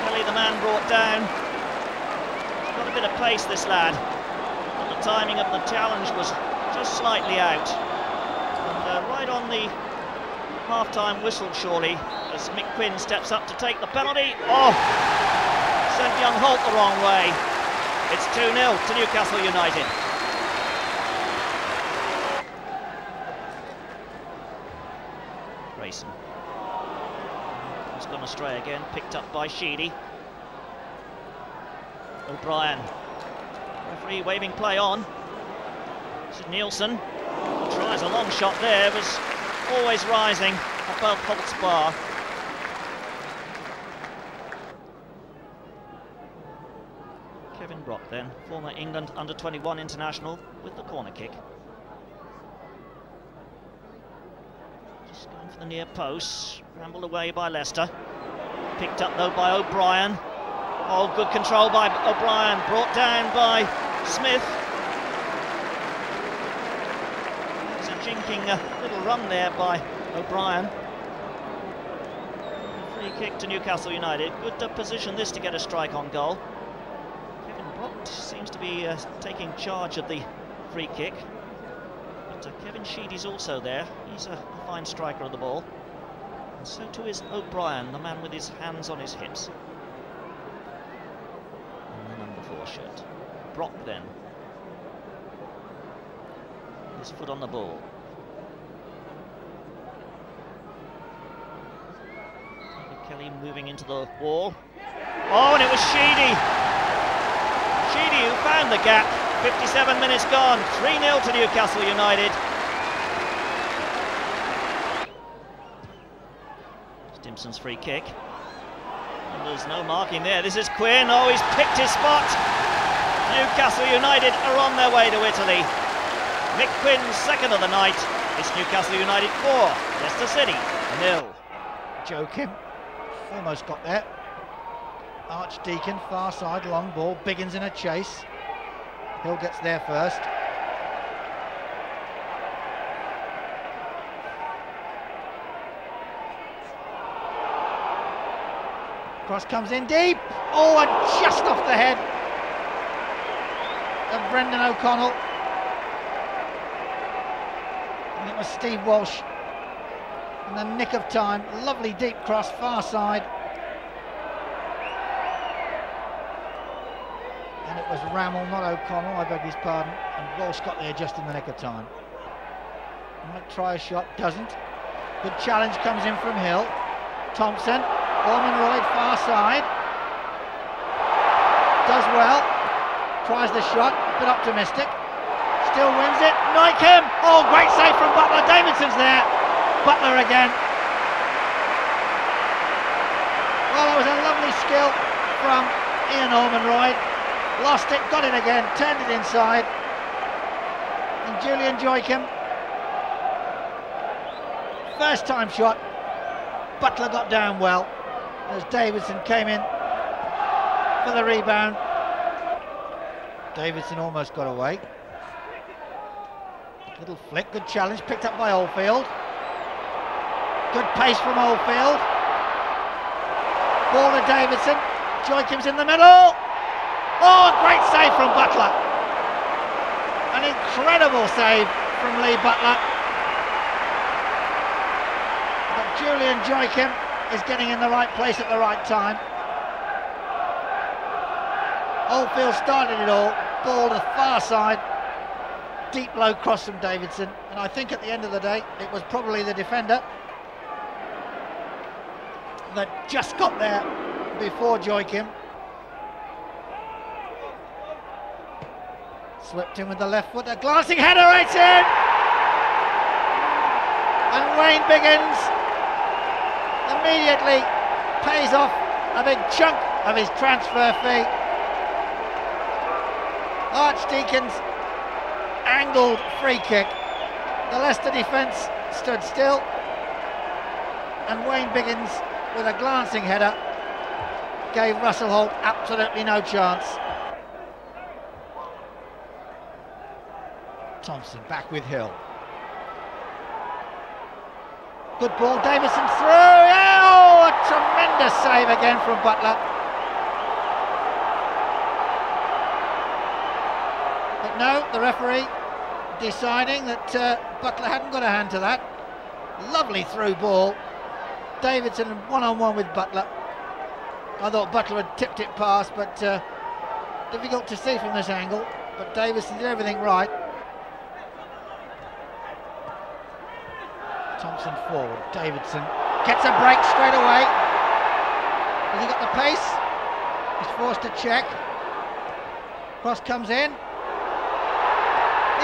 Kelly, the man brought down. He's got a bit of pace, this lad. But the timing of the challenge was just slightly out. And uh, right on the half-time whistle, surely, as Mick Quinn steps up to take the penalty. Oh, sent young Hoult the wrong way. It's 2-0 to Newcastle United. Grayson. He's gone astray again, picked up by Sheedy. O'Brien. Referee waving play on. This is Neilson. Tries a long shot there, was always rising above Hoult's bar. Kevin Brock then, former England under-21 international with the corner kick. Just going for the near post, rambled away by Leicester. Picked up though by O'Brien. Oh, good control by O'Brien, brought down by Smith. It's a jinking uh, little run there by O'Brien. Free kick to Newcastle United. Good position this to get a strike on goal seems to be uh, taking charge of the free kick. But uh, Kevin Sheedy's also there. He's a fine striker of the ball. And so too is O'Brien, the man with his hands on his hips. And the number four shirt. Brock then. His foot on the ball. Kelly moving into the wall. Oh, and it was Sheedy. Sheedy who found the gap. 57 minutes gone. 3-0 to Newcastle United. Stimson's free kick. And there's no marking there. This is Quinn. Oh, he's picked his spot. Newcastle United are on their way to Italy. Mick Quinn's second of the night. It's Newcastle United 4, Leicester City nil. Joking. almost got there. Archdeacon, far side, long ball. Biggins in a chase. Hill gets there first. Cross comes in deep. Oh, and just off the head of Brendan O'Connell. And it was Steve Walsh in the nick of time. Lovely deep cross, far side. And it was Rammell, not O'Connell, I beg his pardon. And Walsh got there just in the nick of time. Might try a shot, doesn't. Good challenge comes in from Hill. Thompson, Ormondroyd far side. Does well. Tries the shot, a bit optimistic. Still wins it. Neukem! Oh, great save from Butler. Davidson's there. Butler again. Well, that was a lovely skill from Ian Ormondroyd. Lost it, got it again, turned it inside. And Julian Joachim. First time shot. Butler got down well as Davidson came in for the rebound. Davidson almost got away. Little flick, good challenge, picked up by Oldfield. Good pace from Oldfield. Ball to Davidson. Joachim's in the middle. Oh, great save from Butler. An incredible save from Lee Butler. But Julian Joachim is getting in the right place at the right time. Oldfield started it all. Ball to the far side. Deep low cross from Davidson. And I think at the end of the day, it was probably the defender that just got there before Joachim. Swept in with the left foot, a glancing header, it's in! And Wayne Biggins immediately pays off a big chunk of his transfer fee. Archdeacon's angled free kick. The Leicester defence stood still and Wayne Biggins with a glancing header gave Russell Hoult absolutely no chance. Thompson back with Hill. Good ball, Davison through. Oh, a tremendous save again from Butler. But no, the referee deciding that uh, Butler hadn't got a hand to that. Lovely through ball. Davidson one-on-one with Butler. I thought Butler had tipped it past, but uh, difficult to see from this angle. But Davidson did everything right. Thompson forward. Davidson gets a break straight away. Has he got the pace? He's forced to check. Cross comes in.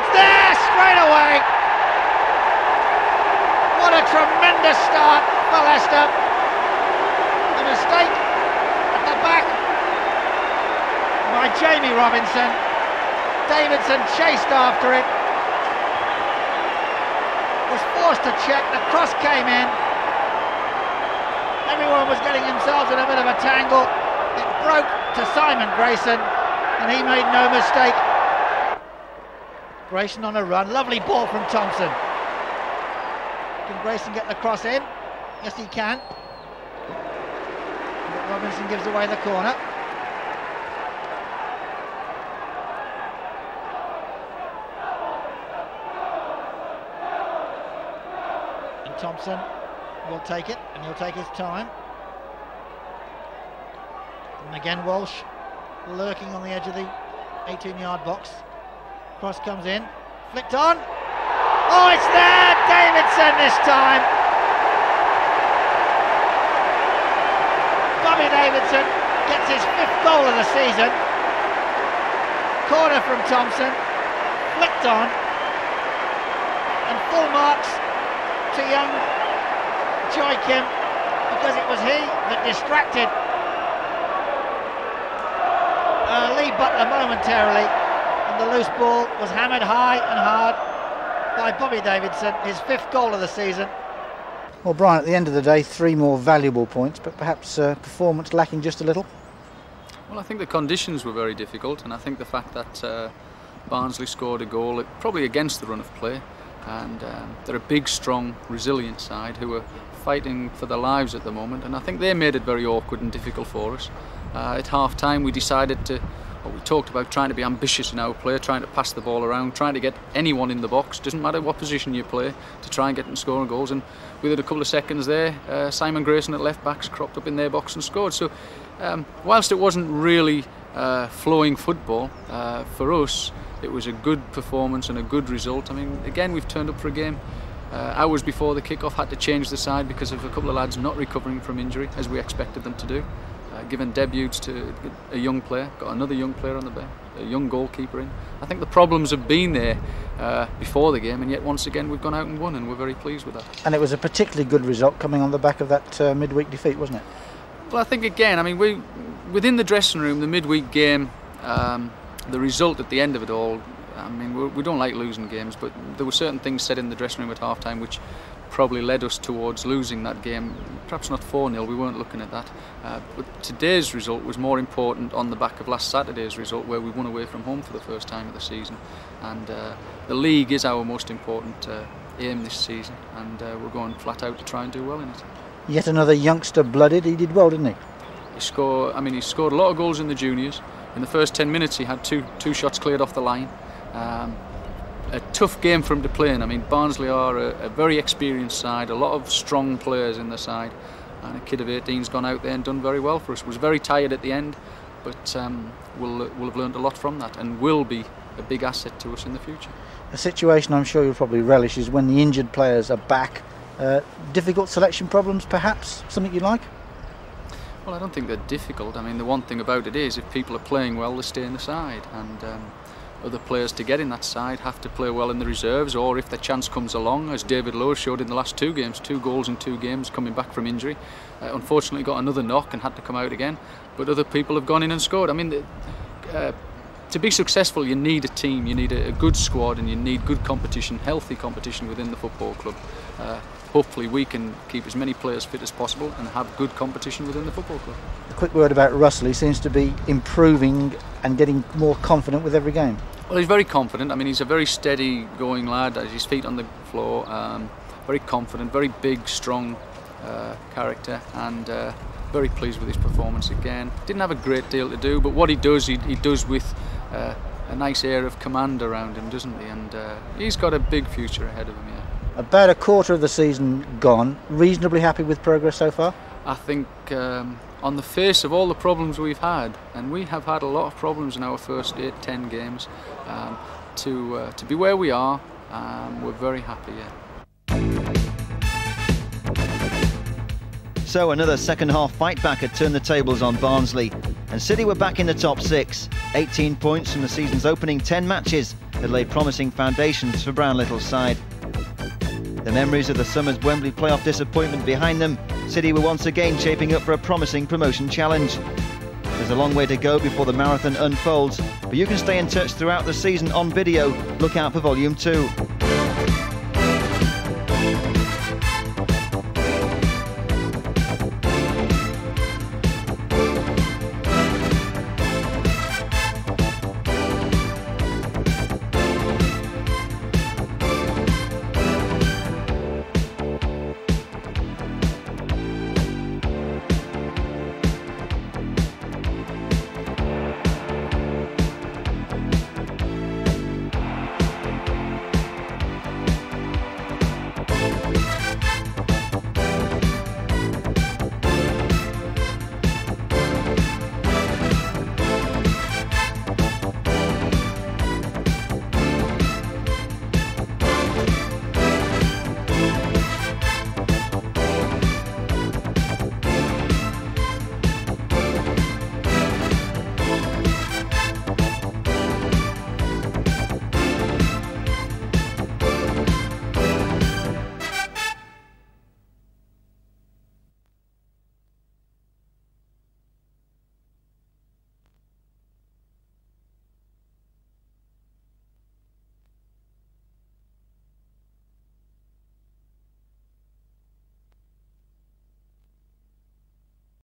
It's there straight away. What a tremendous start for Leicester. A mistake at the back by Jamie Robinson. Davidson chased after it. Forced to check, the cross came in. Everyone was getting themselves in a bit of a tangle. It broke to Simon Grayson, and he made no mistake. Grayson on a run, lovely ball from Thompson. Can Grayson get the cross in? Yes, he can. Robinson gives away the corner. Thompson will take it and he'll take his time. And again Walsh lurking on the edge of the 18 yard box. Cross comes in, flicked on. Oh, it's there! Davidson this time. Bobby Davidson gets his fifth goal of the season. Corner from Thompson, flicked on, and full marks to young Joy Kim because it was he that distracted uh, Lee Butler momentarily and the loose ball was hammered high and hard by Bobby Davidson, his fifth goal of the season. Well, Brian, at the end of the day, three more valuable points, but perhaps uh, performance lacking just a little. Well, I think the conditions were very difficult, and I think the fact that uh, Barnsley scored a goal, probably against the run of play, and um, they're a big, strong, resilient side who are fighting for their lives at the moment, and I think they made it very awkward and difficult for us. Uh, at half time, we decided to what we talked about trying to be ambitious in our play, trying to pass the ball around, trying to get anyone in the box, doesn't matter what position you play, to try and get them scoring goals. And within a couple of seconds there, uh, Simon Grayson at left backs cropped up in their box and scored. So, um, whilst it wasn't really uh, flowing football uh, for us, it was a good performance and a good result. I mean, again, we've turned up for a game. Uh, hours before the kick-off, had to change the side because of a couple of lads not recovering from injury, as we expected them to do uh, given debuts to a young player, got another young player on the bench, a young goalkeeper in. I think the problems have been there uh, before the game, and yet once again we've gone out and won, and we're very pleased with that. And it was a particularly good result coming on the back of that uh, midweek defeat, wasn't it? Well, I think again, I mean, we within the dressing room, the midweek game, um, the result at the end of it all. I mean, we, we don't like losing games, but there were certain things said in the dressing room at half time which probably led us towards losing that game. Perhaps not 4 0, we weren't looking at that. Uh, but today's result was more important on the back of last Saturday's result, where we won away from home for the first time of the season. And uh, the league is our most important uh, aim this season, and uh, we're going flat out to try and do well in it. Yet another youngster blooded, he did well, didn't he? He scored, I mean, he scored a lot of goals in the juniors. In the first 10 minutes, he had two, two shots cleared off the line. Um, a tough game for him to play in. I mean, Barnsley are a, a, very experienced side, a lot of strong players in the side, and a kid of 18's gone out there and done very well for us. Was very tired at the end, but um, will we'll have learned a lot from that and will be a big asset to us in the future. A situation I'm sure you'll probably relish is when the injured players are back. Uh, difficult selection problems, perhaps something you like. Well, I don't think they're difficult. I mean, the one thing about it is if people are playing well, they stay in the side, and um, other players to get in that side have to play well in the reserves or if the chance comes along as David Lowe showed in the last two games two goals in two games coming back from injury uh, unfortunately got another knock and had to come out again. But other people have gone in and scored. I mean uh, to be successful you need a team you need a, a, good squad and you need good competition healthy competition within the football club. Uh, hopefully we can keep as many players fit as possible and have good competition within the football club. A quick word about Russell. He seems to be improving and getting more confident with every game. Well, he's very confident. I mean, he's a very steady going lad. Has his feet on the floor. Um, very confident, very big, strong uh, character, and uh, very pleased with his performance again. Didn't have a great deal to do, but what he does, he, he does with uh, a nice air of command around him, doesn't he? And uh, he's got a big future ahead of him. Yeah. About a quarter of the season gone. Reasonably happy with progress so far? I think um, on the face of all the problems we've had, and we have had a lot of problems in our first eight, ten games, um, to, uh, to be where we are, um, we're very happy, yeah. So another second half fight back had turned the tables on Barnsley. And City were back in the top six. 18 points from the season's opening 10 matches had laid promising foundations for Brian Little's side. The memories of the summer's Wembley playoff disappointment behind them, City were once again shaping up for a promising promotion challenge. There's a long way to go before the marathon unfolds, but you can stay in touch throughout the season on video. Look out for Volume 2.